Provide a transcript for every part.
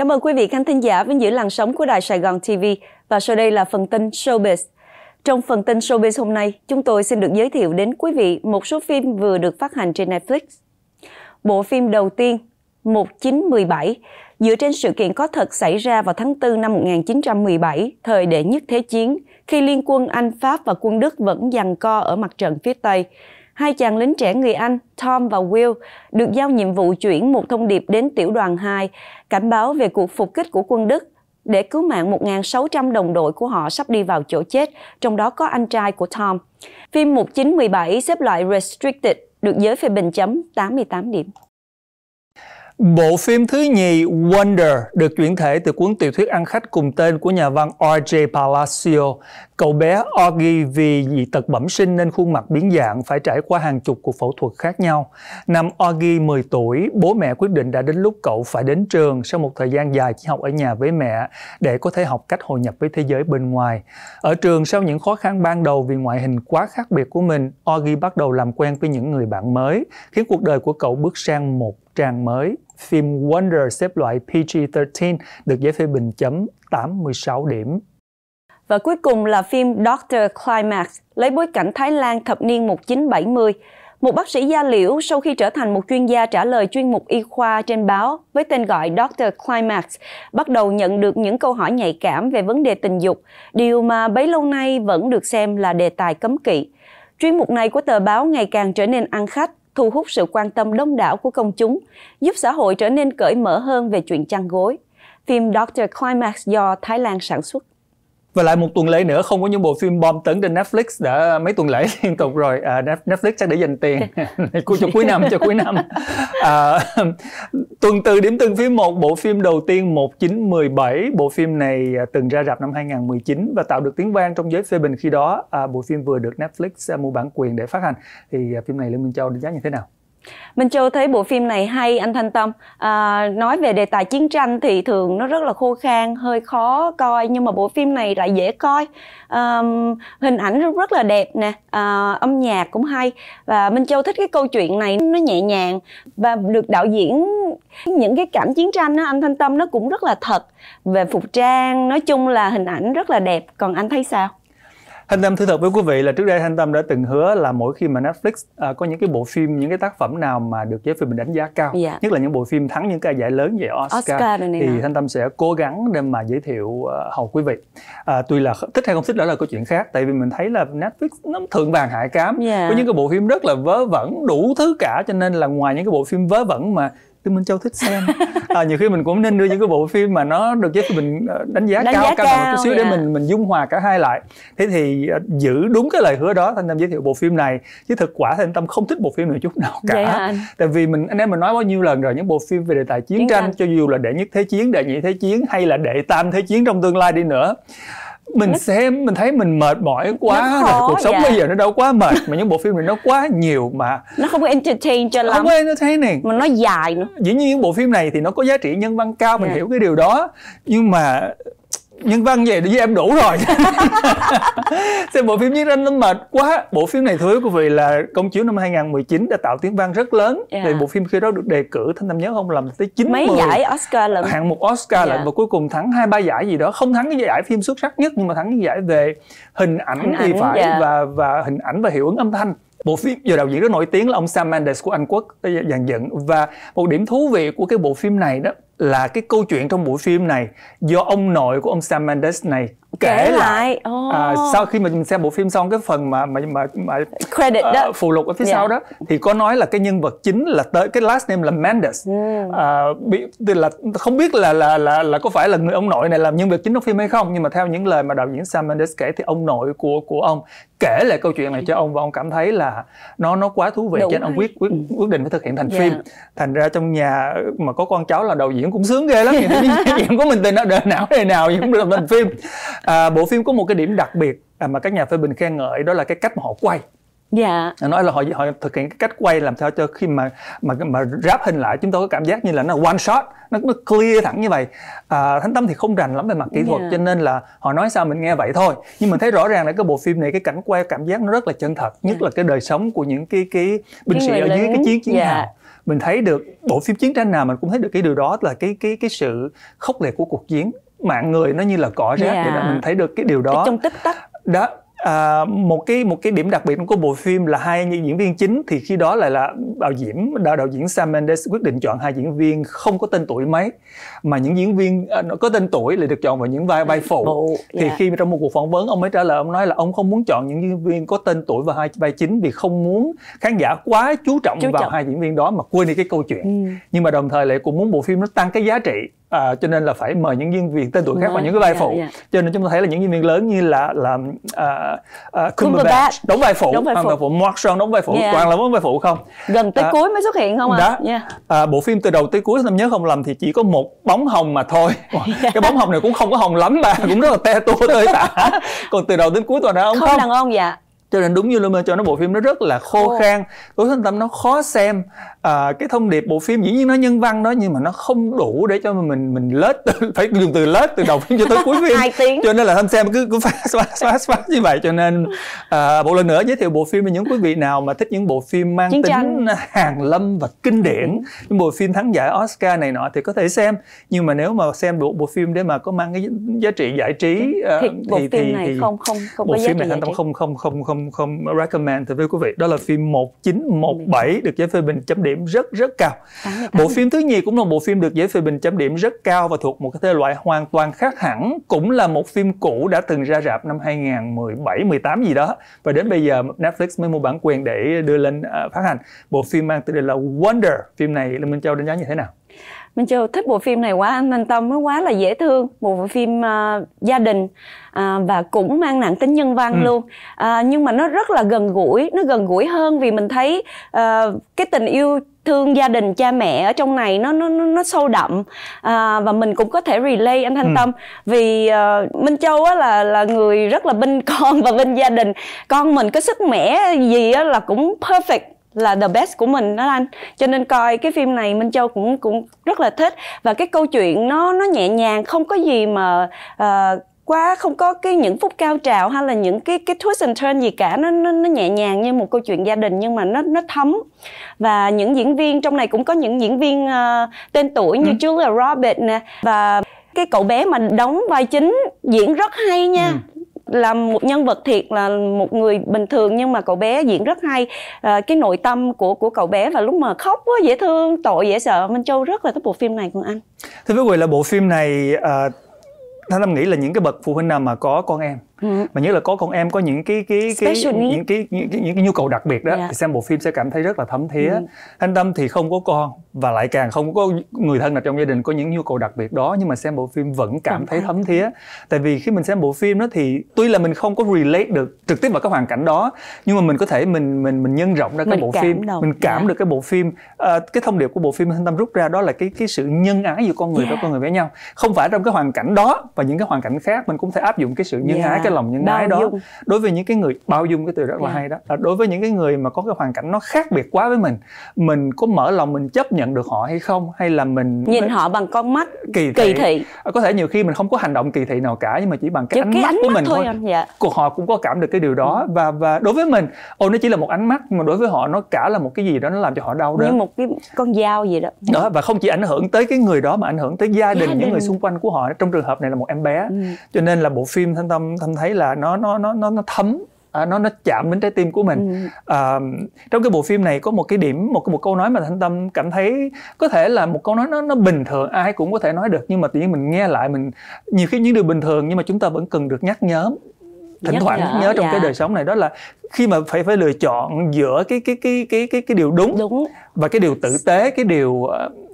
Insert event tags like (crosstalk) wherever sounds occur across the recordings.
Cảm ơn quý vị khán thính giả với giữ làn sóng của Đài Sài Gòn TV và sau đây là phần tin Showbiz. Trong phần tin Showbiz hôm nay, chúng tôi xin được giới thiệu đến quý vị một số phim vừa được phát hành trên Netflix. Bộ phim đầu tiên, 1917, dựa trên sự kiện có thật xảy ra vào tháng 4 năm 1917, thời đệ nhất Thế chiến, khi liên quân Anh, Pháp và quân Đức vẫn giằng co ở mặt trận phía Tây. Hai chàng lính trẻ người Anh, Tom và Will, được giao nhiệm vụ chuyển một thông điệp đến tiểu đoàn 2, cảnh báo về cuộc phục kích của quân Đức để cứu mạng 1.600 đồng đội của họ sắp đi vào chỗ chết, trong đó có anh trai của Tom. Phim 1917 xếp loại Restricted, được giới phê bình chấm 88 điểm. Bộ phim thứ nhì Wonder được chuyển thể từ cuốn tiểu thuyết ăn khách cùng tên của nhà văn R.J. Palacio. Cậu bé Augie vì dị tật bẩm sinh nên khuôn mặt biến dạng phải trải qua hàng chục cuộc phẫu thuật khác nhau. Năm Augie 10 tuổi, bố mẹ quyết định đã đến lúc cậu phải đến trường sau một thời gian dài chỉ học ở nhà với mẹ để có thể học cách hội nhập với thế giới bên ngoài. Ở trường sau những khó khăn ban đầu vì ngoại hình quá khác biệt của mình, Augie bắt đầu làm quen với những người bạn mới, khiến cuộc đời của cậu bước sang một trang mới phim Wonder xếp loại PG-13 được giới phê bình chấm 86 điểm. Và cuối cùng là phim Doctor Climax lấy bối cảnh Thái Lan thập niên 1970. Một bác sĩ da liễu sau khi trở thành một chuyên gia trả lời chuyên mục y khoa trên báo với tên gọi Dr. Climax bắt đầu nhận được những câu hỏi nhạy cảm về vấn đề tình dục, điều mà bấy lâu nay vẫn được xem là đề tài cấm kỵ. Chuyên mục này của tờ báo ngày càng trở nên ăn khách thu hút sự quan tâm đông đảo của công chúng, giúp xã hội trở nên cởi mở hơn về chuyện chăn gối. Phim Dr. Climax do Thái Lan sản xuất. Và lại một tuần lễ nữa không có những bộ phim bom tấn trên Netflix đã mấy tuần lễ (laughs) liên tục rồi. À, Netflix chắc để dành tiền (laughs) cho cuối năm cho cuối năm. (laughs) À, tuần từ điểm từng phim một bộ phim đầu tiên 1917 bộ phim này à, từng ra rạp năm 2019 và tạo được tiếng vang trong giới phê bình khi đó. À, bộ phim vừa được Netflix à, mua bản quyền để phát hành. Thì à, phim này Lê Minh Châu đánh giá như thế nào? Minh Châu thấy bộ phim này hay anh Thanh Tâm. À, nói về đề tài chiến tranh thì thường nó rất là khô khan hơi khó coi nhưng mà bộ phim này lại dễ coi. À, hình ảnh rất, rất là đẹp nè à, âm nhạc cũng hay. Và Minh Châu thích cái câu chuyện này nó nhẹ nhàng. Và được đạo diễn những cái cảnh chiến tranh đó anh Thanh Tâm nó cũng rất là thật. Về phục trang nói chung là hình ảnh rất là đẹp. Còn anh thấy sao? Thanh Tâm thưa thật với quý vị là trước đây Thanh Tâm đã từng hứa là mỗi khi mà Netflix uh, có những cái bộ phim, những cái tác phẩm nào mà được giới phê bình đánh giá cao. Dạ. nhất là những bộ phim thắng những cái giải lớn về Oscar, Oscar thì hả? Thanh Tâm sẽ cố gắng để mà giới thiệu uh, hầu quý vị. Uh, tuy là thích hay không thích đó là câu chuyện khác, tại vì mình thấy là Netflix nó thượng vàng hại cám. Dạ. có những cái bộ phim rất là vớ vẩn, đủ thứ cả, cho nên là ngoài những cái bộ phim vớ vẩn mà Tư Minh Châu thích xem. À, (laughs) nhiều khi mình cũng nên đưa những cái bộ phim mà nó được giới bình ờ, đánh giá đánh cao giá cao, cao một chút xíu yeah. để mình mình dung hòa cả hai lại. Thế thì uh, giữ đúng cái lời hứa đó thanh tâm giới thiệu bộ phim này chứ thực quả thanh tâm không thích bộ phim này chút nào cả. Tại vì mình anh em mình nói bao nhiêu lần rồi những bộ phim về đề tài chiến, chiến tranh, tranh. cho dù là đệ nhất thế chiến đệ nhị thế chiến hay là đệ tam thế chiến trong tương lai đi nữa mình xem mình thấy mình mệt mỏi quá rồi cuộc sống dạ. bây giờ nó đâu quá mệt mà những bộ phim này nó quá nhiều mà nó không có entertain cho lắm không có entertaining mà nó dài nữa dĩ nhiên những bộ phim này thì nó có giá trị nhân văn cao mình yeah. Dạ. hiểu cái điều đó nhưng mà nhân văn về với em đủ rồi. (laughs) Xem bộ phim chiến tranh nó mệt quá. Bộ phim này thưa quý vị là công chiếu năm 2019 đã tạo tiếng vang rất lớn. Yeah. thì bộ phim khi đó được đề cử thanh tâm nhớ không lầm tới 90 mấy giải Oscar lận. hạng một Oscar yeah. lận và cuối cùng thắng hai ba giải gì đó. Không thắng cái giải phim xuất sắc nhất nhưng mà thắng cái giải về hình ảnh hình thì ảnh, phải yeah. và và hình ảnh và hiệu ứng âm thanh. Bộ phim do đạo diễn rất nổi tiếng là ông Sam Mendes của Anh Quốc dàn dựng. Và một điểm thú vị của cái bộ phim này đó là cái câu chuyện trong bộ phim này do ông nội của ông Sam Mendes này kể, lại. Oh. À, sau khi mà mình xem bộ phim xong cái phần mà mà mà, mà credit uh, đó phụ lục ở phía yeah. sau đó thì có nói là cái nhân vật chính là tới cái last name là Mendes mm. à, bị là không biết là là là là có phải là người ông nội này làm nhân vật chính trong phim hay không nhưng mà theo những lời mà đạo diễn Sam Mendes kể thì ông nội của của ông kể lại câu chuyện này cho ông và ông cảm thấy là nó nó quá thú vị cho nên ông quyết quyết quyết định phải thực hiện thành yeah. phim thành ra trong nhà mà có con cháu là đạo diễn cũng sướng ghê lắm nhiệm (laughs) (laughs) của mình từ nó đời nào đời nào cũng được thành phim à, bộ phim có một cái điểm đặc biệt à, mà các nhà phê bình khen ngợi đó là cái cách mà họ quay. Dạ. Nói là họ họ thực hiện cái cách quay làm sao cho khi mà mà mà ráp hình lại chúng tôi có cảm giác như là nó one shot nó nó clear thẳng như vậy. À, thánh tâm thì không rành lắm về mặt kỹ thuật yeah. cho nên là họ nói sao mình nghe vậy thôi. Nhưng mình thấy rõ ràng là cái bộ phim này cái cảnh quay cảm giác nó rất là chân thật nhất yeah. là cái đời sống của những cái cái binh cái sĩ ở dưới cái chiến chiến yeah. hào. Mình thấy được bộ phim chiến tranh nào mình cũng thấy được cái điều đó là cái cái cái sự khốc liệt của cuộc chiến mạng người nó như là cỏ rác yeah. vậy đó mình thấy được cái điều đó trong tích tắc đó à, một cái một cái điểm đặc biệt của bộ phim là hai diễn viên chính thì khi đó lại là đạo diễn đạo đạo diễn Sam Mendes quyết định chọn hai diễn viên không có tên tuổi mấy mà những diễn viên à, có tên tuổi lại được chọn vào những vai vai phụ Bộ, thì yeah. khi trong một cuộc phỏng vấn ông mới trả lời ông nói là ông không muốn chọn những diễn viên có tên tuổi vào hai vai chính vì không muốn khán giả quá chú trọng chú vào trọng. hai diễn viên đó mà quên đi cái câu chuyện ừ. nhưng mà đồng thời lại cũng muốn bộ phim nó tăng cái giá trị à, cho nên là phải mời những diễn viên tên tuổi khác vào những cái vai phụ. yeah, yeah. cho nên chúng ta thấy là những diễn viên lớn như là là uh, uh, Cumberbatch đóng vai phụ. Đóng vai phụ, phụ. Mark Strong đóng vai phụ. Yeah. toàn là đóng vai phụ không? Gần tới à, cuối mới xuất hiện không à đó yeah. à, bộ phim từ đầu tới cuối em nhớ không lầm thì chỉ có một bóng hồng mà thôi. Yeah. (laughs) cái bóng hồng này cũng không có hồng lắm mà cũng rất là te tua tơi tả. (laughs) Còn từ đầu đến cuối toàn đàn ông không, không? đàn ông dạ cho nên đúng như Lumen cho nó bộ phim nó rất là khô khan. Tối thanh tâm nó khó xem. À, cái thông điệp bộ phim dĩ nhiên nó nhân văn đó nhưng mà nó không đủ để cho mình mình lết (laughs) phải dùng từ lết từ đầu phim cho tới cuối (laughs) phim. Hai tiếng. cho nên là thanh xem cứ cứ phát (laughs) phát phát phát như vậy. Cho nên à, một lần nữa giới thiệu bộ phim với những quý vị nào mà thích những bộ phim mang Chiến tính tranh. hàng lâm và kinh điển. Những bộ phim thắng giải Oscar này nọ thì có thể xem. Nhưng mà nếu mà xem bộ bộ phim để mà có mang cái giá trị giải trí thì, uh, bộ thì, phim thì, này thì không không không bộ có phim này thanh tâm không không không không không recommend thì với quý vị đó là phim 1917 được giải phê bình chấm điểm rất rất cao. Bộ phim thứ nhì cũng là một bộ phim được giải phê bình chấm điểm rất cao và thuộc một cái thể loại hoàn toàn khác hẳn cũng là một phim cũ đã từng ra rạp năm 2017 18 gì đó. Và đến bây giờ Netflix mới mua bản quyền để đưa lên uh, phát hành. Bộ phim mang tên là Wonder. Phim này Lê Minh Châu đánh giá như thế nào Minh Châu thích bộ phim này quá anh Thanh Tâm nó quá là dễ thương. Một bộ phim uh, gia đình uh, và cũng mang nặng tính nhân văn ừ. luôn. Uh, nhưng mà nó rất là gần gũi nó gần gũi hơn vì mình thấy uh, cái tình yêu thương gia đình cha mẹ ở trong này nó nó nó sâu đậm. À, và mình cũng có thể relay anh thanh ừ. tâm. Vì uh, minh châu á là là người rất là bên (laughs) con và bên gia đình. Con mình có sức mẻ gì á là cũng perfect là the best của mình đó anh. Cho nên coi cái phim này minh châu cũng cũng rất là thích. Và cái câu chuyện nó nó nhẹ nhàng không có gì mà uh, quá không có cái những phút cao trào hay là những cái cái twist and turn gì cả. Nó nó, nó nhẹ nhàng như một câu chuyện gia đình nhưng mà nó nó thấm. Và những diễn viên trong này cũng có những diễn viên uh, tên tuổi như ừ. Julia Roberts nè. Và cái cậu bé mà đóng vai chính diễn rất hay nha. Ừ là một nhân vật thiệt là một người bình thường nhưng mà cậu bé diễn rất hay. À, cái nội tâm của của cậu bé và lúc mà khóc quá dễ thương tội dễ sợ. Minh Châu rất là thích bộ phim này của anh? Thưa quý vị là bộ phim này à, Thanh Tâm nghĩ là những cái bậc phụ huynh nào mà có con em? Ừ. mà nhớ là có con em có những cái cái cái những cái những cái, những cái nhu cầu đặc biệt đó yeah. Dạ. thì xem bộ phim sẽ cảm thấy rất là thấm thía. Ừ. Thanh Tâm thì không có con và lại càng không có người thân nào trong gia đình có những nhu cầu đặc biệt đó nhưng mà xem bộ phim vẫn cảm thấy thấm thía. Tại vì khi mình xem bộ phim đó thì tuy là mình không có relate được trực tiếp vào cái hoàn cảnh đó nhưng mà mình có thể mình mình mình nhân rộng ra cái mình bộ phim, đồng. mình cảm yeah. Dạ. được cái bộ phim à, cái thông điệp của bộ phim Thanh Tâm rút ra đó là cái cái sự nhân ái giữa con người yeah. với con người với nhau. Không phải trong cái hoàn cảnh đó và những cái hoàn cảnh khác mình cũng thể áp dụng cái sự nhân yeah. ái cái lòng nhân ái đó dung. đối với những cái người bao dung cái từ rất là yeah. hay đó là đối với những cái người mà có cái hoàn cảnh nó khác biệt quá với mình mình có mở lòng mình chấp nhận được họ hay không hay là mình nhìn họ bằng con mắt kỳ thị. kỳ thị có thể nhiều khi mình không có hành động kỳ thị nào cả nhưng mà chỉ bằng cái, ánh, cái mắt ánh mắt của mình thôi, thôi. Dạ. cuộc họ cũng có cảm được cái điều đó ừ. và và đối với mình ồ nó chỉ là một ánh mắt mà đối với họ nó cả là một cái gì đó nó làm cho họ đau đớn như một cái con dao gì đó đó và không chỉ ảnh hưởng tới cái người đó mà ảnh hưởng tới gia đình, gia đình. những người xung quanh của họ trong trường hợp này là một em bé ừ. cho nên là bộ phim thanh tâm thanh thấy là nó nó nó nó nó thấm à, nó nó chạm đến trái tim của mình ừ. à, trong cái bộ phim này có một cái điểm một một câu nói mà thanh tâm cảm thấy có thể là một câu nói nó nó bình thường ai cũng có thể nói được nhưng mà tự nhiên mình nghe lại mình nhiều khi những điều bình thường nhưng mà chúng ta vẫn cần được nhắc nhớ thỉnh nhắc thoảng nhớ, nhớ trong dạ. cái đời sống này đó là khi mà phải phải lựa chọn giữa cái cái cái cái cái cái điều đúng, đúng. và cái điều tử tế cái điều uh,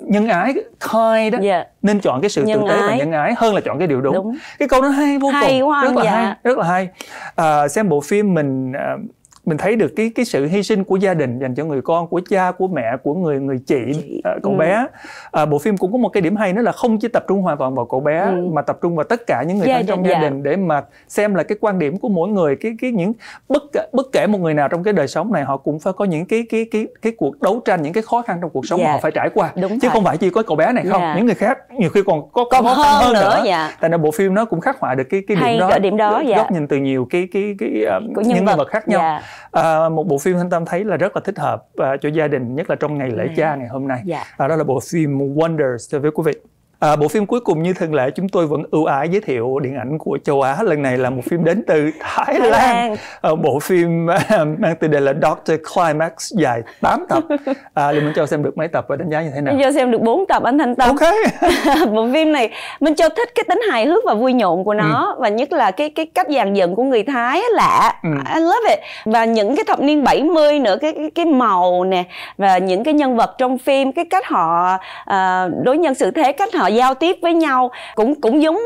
nhân ái kind đó yeah. Dạ. nên chọn cái sự nhân tử tế ái. và nhân ái hơn là chọn cái điều đúng, đúng. cái câu đó hay vô hay cùng rất là dạ. hay rất là hay à, xem bộ phim mình uh, mình thấy được cái cái sự hy sinh của gia đình dành cho người con của cha của mẹ của người người chị, chị. Uh, cậu ừ. bé à, bộ phim cũng có một cái điểm hay nữa là không chỉ tập trung hoàn toàn vào cậu bé ừ. mà tập trung vào tất cả những người thân trong gia dạ. đình để mà xem là cái quan điểm của mỗi người cái cái những bất bất kể một người nào trong cái đời sống này họ cũng phải có những cái cái cái cái cuộc đấu tranh những cái khó khăn trong cuộc sống yeah. mà dạ. họ phải trải qua Đúng chứ thật. không phải chỉ có cậu bé này không. Dạ. những người khác nhiều khi còn có, có khó khăn hơn, hơn nữa, nữa. Yeah. tại nên bộ phim nó cũng khắc họa được cái cái điểm hay đó điểm đó góc nhìn từ nhiều cái cái cái, cái uh, những nhân vật khác nhau yeah à, một bộ phim thanh tâm thấy là rất là thích hợp à, cho gia đình nhất là trong ngày lễ cha ngày hôm nay. Dạ. à, đó là bộ phim Wonders với quý vị À, bộ phim cuối cùng như thường lệ chúng tôi vẫn ưu ái giới thiệu điện ảnh của châu Á. Lần này là một phim đến từ (laughs) Thái, Lan. À, bộ phim (laughs) mang tên đề là Doctor Climax dài 8 tập. À, Linh Minh Châu xem được mấy tập và đánh giá như thế nào? Minh Châu xem được 4 tập anh Thanh Tâm. Ok. (laughs) Bộ phim này Minh Châu thích cái tính hài hước và vui nhộn của nó ừ. và nhất là cái cái cách dàn dựng của người Thái lạ. Ừ. I love it. Và những cái thập niên 70 nữa cái cái, cái màu nè và những cái nhân vật trong phim cái cách họ uh, đối nhân xử thế cách họ giao tiếp với nhau. Cũng cũng giống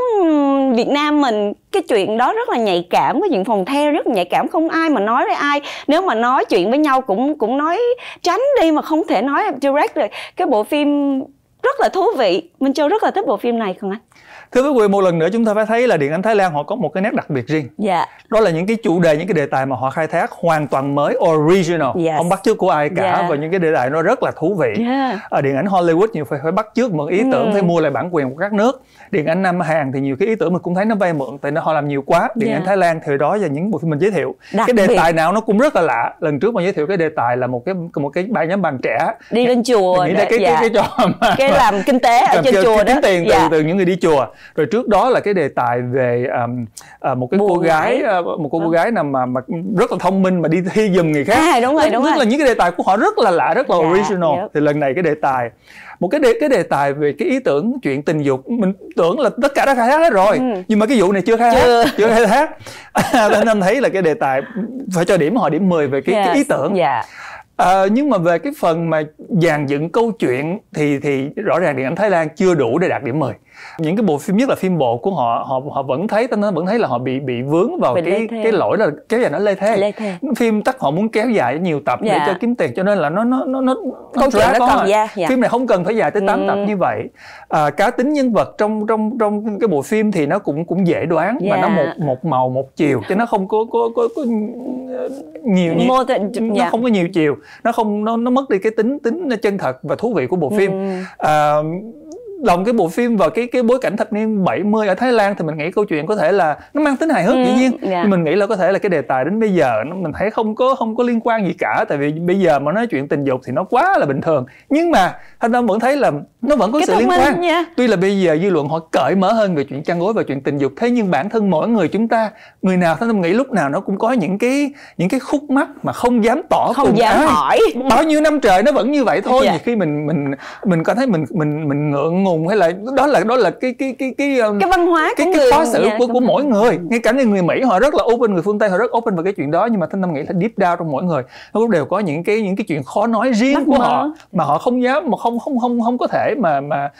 Việt Nam mình, cái chuyện đó rất là nhạy cảm, cái chuyện phòng the rất nhạy cảm, không ai mà nói với ai. Nếu mà nói chuyện với nhau cũng cũng nói tránh đi mà không thể nói direct được. Cái bộ phim rất là thú vị. Minh Châu rất là thích bộ phim này không anh? Thưa quý vị một lần nữa chúng ta phải thấy là điện ảnh Thái Lan họ có một cái nét đặc biệt riêng dạ. đó là những cái chủ đề những cái đề tài mà họ khai thác hoàn toàn mới original yes. không bắt chước của ai cả yeah. và những cái đề tài nó rất là thú vị yeah. ở điện ảnh Hollywood nhiều phải phải bắt chước một ý tưởng mm. phải mua lại bản quyền của các nước điện ảnh Nam Hàn thì nhiều cái ý tưởng mình cũng thấy nó vay mượn tại nó họ làm nhiều quá điện yeah. ảnh Thái Lan thời đó và những bộ phim mình giới thiệu Đặc cái đề biệt. tài nào nó cũng rất là lạ lần trước mà giới thiệu cái đề tài là một cái một cái bài nhóm bạn trẻ đi lên chùa nghĩ để, cái, dạ. cái cái trò mà cái làm kinh tế ở trên chùa đó tiền dạ. từ từ những người đi chùa rồi trước đó là cái đề tài về um, uh, một cái Buồn cô gái uh, một cô, cô gái nào mà mà rất là thông minh mà đi thi giùm người khác à, đúng rồi đúng rồi. là những cái đề tài của họ rất là lạ rất là dạ, original yep. thì lần này cái đề tài một cái đề, cái đề tài về cái ý tưởng chuyện tình dục mình tưởng là tất cả đã khai thác hết rồi ừ. nhưng mà cái vụ này chưa khai thác chưa khai thác (laughs) nên anh thấy là cái đề tài phải cho điểm họ điểm 10 về cái, yes. cái ý tưởng yeah. À, nhưng mà về cái phần mà dàn dựng câu chuyện thì thì rõ ràng điện ảnh Thái Lan chưa đủ để đạt điểm 10 những cái bộ phim nhất là phim bộ của họ họ họ vẫn thấy nó vẫn thấy là họ bị bị vướng vào bị cái cái lỗi là kéo dài nó lê thê. lê thê phim tắt họ muốn kéo dài nhiều tập dạ. để cho kiếm tiền cho nên là nó nó nó nó câu chuyện nó còn dạ. phim này không cần phải dài tới 8 ừ. tập như vậy à, cá tính nhân vật trong trong trong cái bộ phim thì nó cũng cũng dễ đoán dạ. mà nó một một màu một chiều chứ nó không có có có, có nhiều nhiều Mô tình, nó dạ. không có nhiều chiều nó không nó nó mất đi cái tính tính chân thật và thú vị của bộ phim ừ. à, lồng cái bộ phim vào cái cái bối cảnh thập niên 70 ở Thái Lan thì mình nghĩ câu chuyện có thể là nó mang tính hài hước ừ, dĩ nhiên yeah. Nhưng mình nghĩ là có thể là cái đề tài đến bây giờ nó mình thấy không có không có liên quan gì cả tại vì bây giờ mà nói chuyện tình dục thì nó quá là bình thường nhưng mà thanh tâm vẫn thấy là nó vẫn có cái sự liên quan nha. tuy là bây giờ dư luận họ cởi mở hơn về chuyện chăn gối và chuyện tình dục thế nhưng bản thân mỗi người chúng ta người nào thanh tâm nghĩ lúc nào nó cũng có những cái những cái khúc mắc mà không dám tỏ không dám ai. hỏi bao nhiêu năm trời nó vẫn như vậy thôi. Dạ. khi mình mình mình có thấy mình mình mình ngượng ngùng hay là đó là đó là cái cái cái cái um, cái văn hóa cái cái khó xử của của mỗi người ngay cả những người Mỹ họ rất là open người phương Tây họ rất open về cái chuyện đó nhưng mà thanh tâm nghĩ là deep down trong mỗi người nó cũng đều có những cái những cái chuyện khó nói riêng Mắc của mơ. họ mà họ không dám mà không không không không có thể mà mà,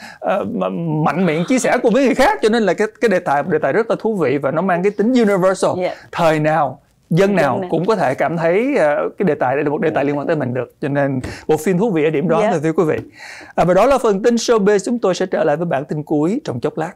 uh, mà mạnh miệng chia sẻ cùng với người khác. Cho nên là cái cái đề tài đề tài rất là thú vị và nó mang cái tính universal. Yeah. thời nào dân nào cũng có thể cảm thấy uh, cái đề tài đây là một đề tài liên quan tới mình được. Cho nên bộ phim thú vị ở điểm đó yeah. thưa quý vị. À, và đó là phần tin showbiz. Chúng tôi sẽ trở lại với bản tin cuối trong chốc lát